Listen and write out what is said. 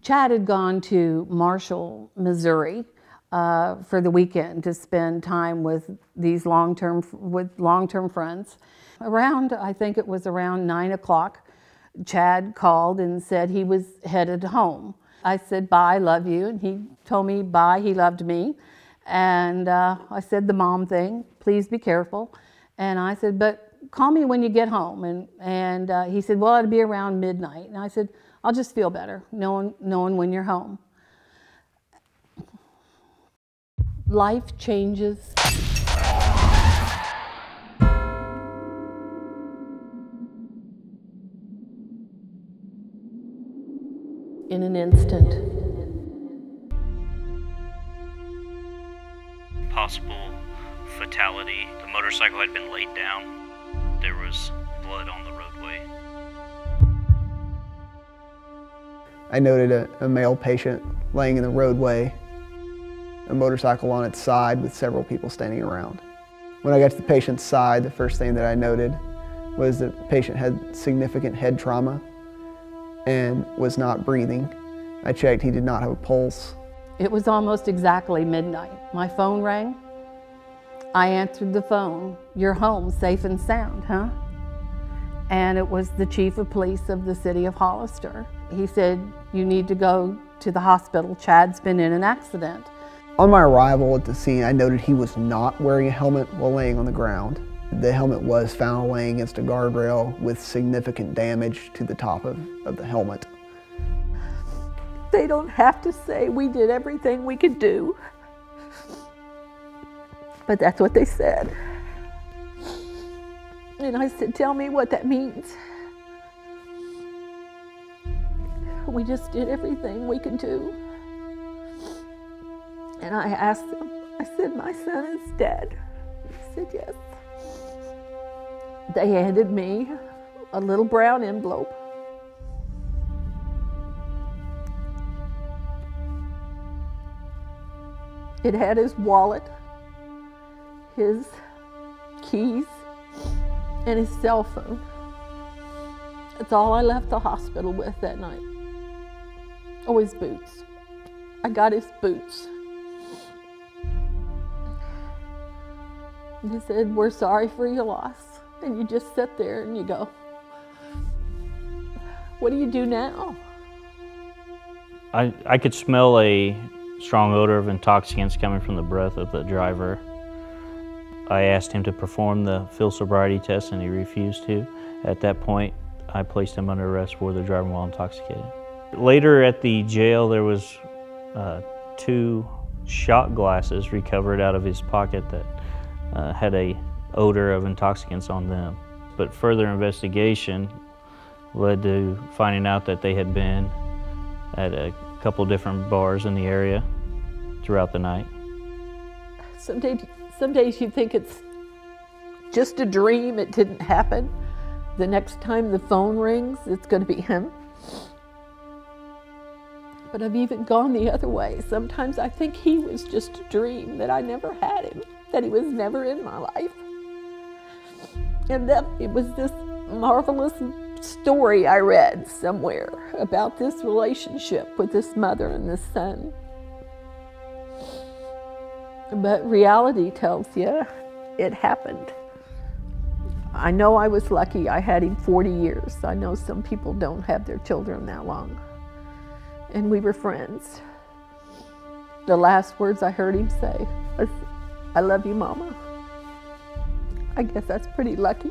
Chad had gone to Marshall, Missouri uh, for the weekend to spend time with these long-term with long-term friends. Around, I think it was around nine o'clock, Chad called and said he was headed home. I said, bye, love you. And he told me, bye, he loved me. And uh, I said the mom thing, please be careful. And I said, but call me when you get home. And, and uh, he said, well, it'll be around midnight. And I said, I'll just feel better knowing, knowing when you're home. Life changes. In an instant. Possible fatality. The motorcycle had been laid down. There was blood on the I noted a, a male patient laying in the roadway, a motorcycle on its side with several people standing around. When I got to the patient's side, the first thing that I noted was the patient had significant head trauma and was not breathing. I checked, he did not have a pulse. It was almost exactly midnight. My phone rang. I answered the phone. You're home, safe and sound, huh? And it was the chief of police of the city of Hollister. He said, you need to go to the hospital. Chad's been in an accident. On my arrival at the scene, I noted he was not wearing a helmet while laying on the ground. The helmet was found laying against a guardrail with significant damage to the top of, of the helmet. They don't have to say we did everything we could do. But that's what they said. And I said, tell me what that means. We just did everything we could do. And I asked them, I said, my son is dead. He said, yes. They handed me a little brown envelope. It had his wallet, his keys, and his cell phone. That's all I left the hospital with that night. Oh, his boots. I got his boots. And he said, We're sorry for your loss. And you just sit there and you go, What do you do now? I, I could smell a strong odor of intoxicants coming from the breath of the driver. I asked him to perform the field sobriety test and he refused to. At that point, I placed him under arrest for the driving while intoxicated. Later at the jail, there was uh, two shot glasses recovered out of his pocket that uh, had a odor of intoxicants on them. But further investigation led to finding out that they had been at a couple different bars in the area throughout the night. Some days, some days you think it's just a dream, it didn't happen. The next time the phone rings, it's going to be him. But I've even gone the other way. Sometimes I think he was just a dream, that I never had him, that he was never in my life. And then it was this marvelous story I read somewhere about this relationship with this mother and this son. But reality tells you it happened. I know I was lucky I had him 40 years. I know some people don't have their children that long and we were friends. The last words I heard him say was, I love you, Mama. I guess that's pretty lucky.